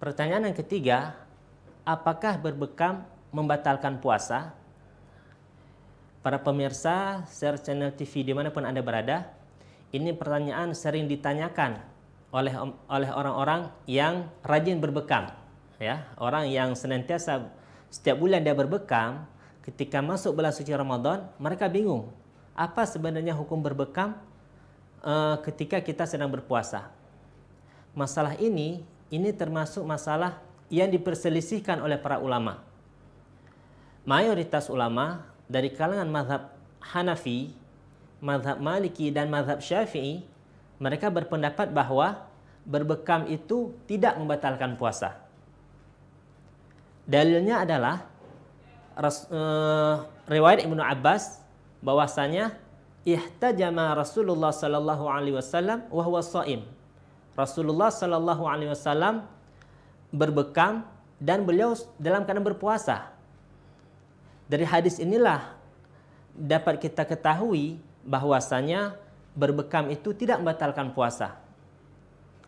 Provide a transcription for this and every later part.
Pertanyaan yang ketiga, apakah berbekam membatalkan puasa? Para pemirsa share channel TV di mana pun Anda berada, ini pertanyaan sering ditanyakan oleh oleh orang-orang yang rajin berbekam. Ya, orang yang senantiasa setiap bulan dia berbekam, ketika masuk bulan suci Ramadan, mereka bingung. Apa sebenarnya hukum berbekam uh, ketika kita sedang berpuasa? Masalah ini, ini termasuk masalah yang diperselisihkan oleh para ulama. Mayoritas ulama dari kalangan mazhab Hanafi, mazhab Maliki dan mazhab Syafi'i, mereka berpendapat bahwa berbekam itu tidak membatalkan puasa. Dalilnya adalah uh, riwayat Ibnu Abbas bahwasanya ihtajama Rasulullah sallallahu alaihi wasallam wa huwa. Rasulullah sallallahu alaihi wasallam berbekam dan beliau dalam keadaan berpuasa. Dari hadis inilah dapat kita ketahui bahwasanya berbekam itu tidak membatalkan puasa.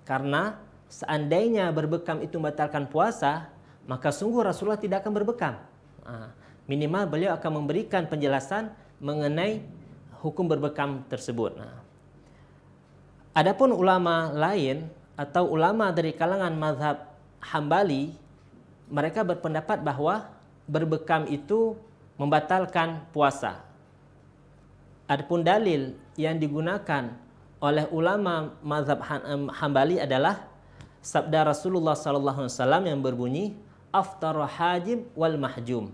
Karena seandainya berbekam itu membatalkan puasa, maka sungguh Rasulullah tidak akan berbekam. Minimal beliau akan memberikan penjelasan mengenai hukum berbekam tersebut. Adapun ulama lain atau ulama dari kalangan mazhab Hambali, mereka berpendapat bahwa berbekam itu membatalkan puasa. Adapun dalil yang digunakan oleh ulama mazhab Hambali adalah sabda Rasulullah wasallam yang berbunyi aftar hajim wal mahjum.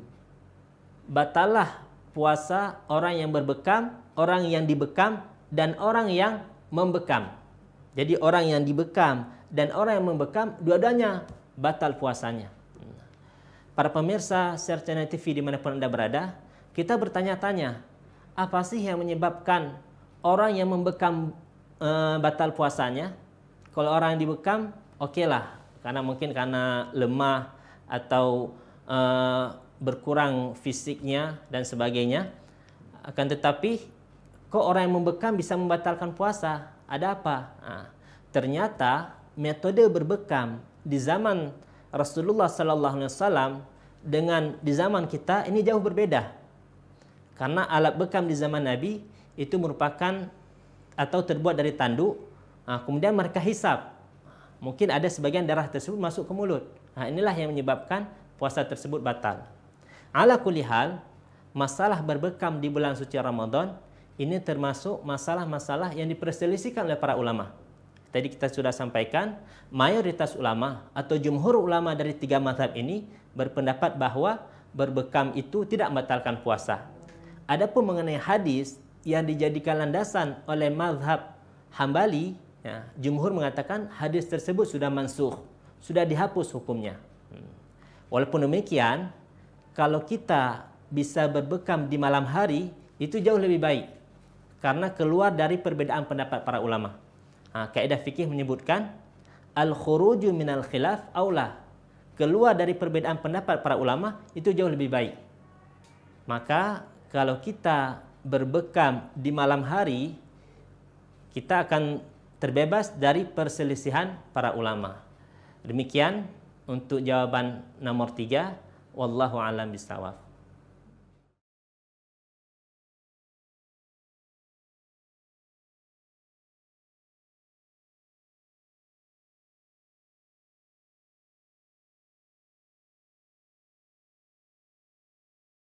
Batalah puasa orang yang berbekam, orang yang dibekam dan orang yang membekam. Jadi orang yang dibekam dan orang yang membekam dua-duanya batal puasanya. Para pemirsa channel TV di mana pun Anda berada, kita bertanya-tanya, apa sih yang menyebabkan orang yang membekam e, batal puasanya? Kalau orang yang dibekam, oke okay lah, karena mungkin karena lemah atau e, berkurang fisiknya dan sebagainya. Akan tetapi, kok orang yang membekam bisa membatalkan puasa? Ada apa? Nah, ternyata metode berbekam di zaman Rasulullah Sallallahu Alaihi Wasallam dengan di zaman kita ini jauh berbeda. Karena alat bekam di zaman Nabi itu merupakan atau terbuat dari tanduk. Nah, kemudian mereka hisap. Mungkin ada sebagian darah tersebut masuk ke mulut. Nah, inilah yang menyebabkan puasa tersebut batal. Ala kulihal, masalah berbekam di bulan suci Ramadan ini termasuk masalah-masalah yang diperselisihkan oleh para ulama. Tadi kita sudah sampaikan, mayoritas ulama atau jumhur ulama dari tiga mazhab ini berpendapat bahwa berbekam itu tidak membatalkan puasa. Adapun mengenai hadis yang dijadikan landasan oleh mazhab Hambali, ya, jumhur mengatakan hadis tersebut sudah mansuh, sudah dihapus hukumnya. Hmm. Walaupun demikian, kalau kita bisa berbekam di malam hari, itu jauh lebih baik. Karena keluar dari perbedaan pendapat para ulama. Ha, kaedah fikih menyebutkan al-khuruju minal khilaf aula. Keluar dari perbedaan pendapat para ulama itu jauh lebih baik. Maka kalau kita berbekam di malam hari, kita akan terbebas dari perselisihan para ulama. Demikian untuk jawaban nomor tiga. Wallahu alam bisawab.